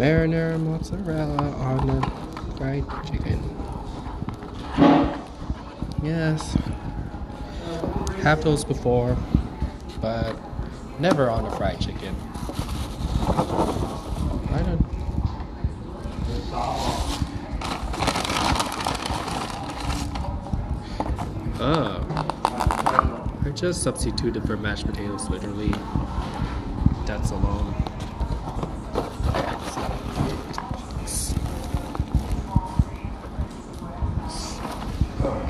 Marinara mozzarella on the fried chicken. Yes. Have those before, but never on a fried chicken. I don't. Oh. I just substituted for mashed potatoes literally. That's alone. Oh.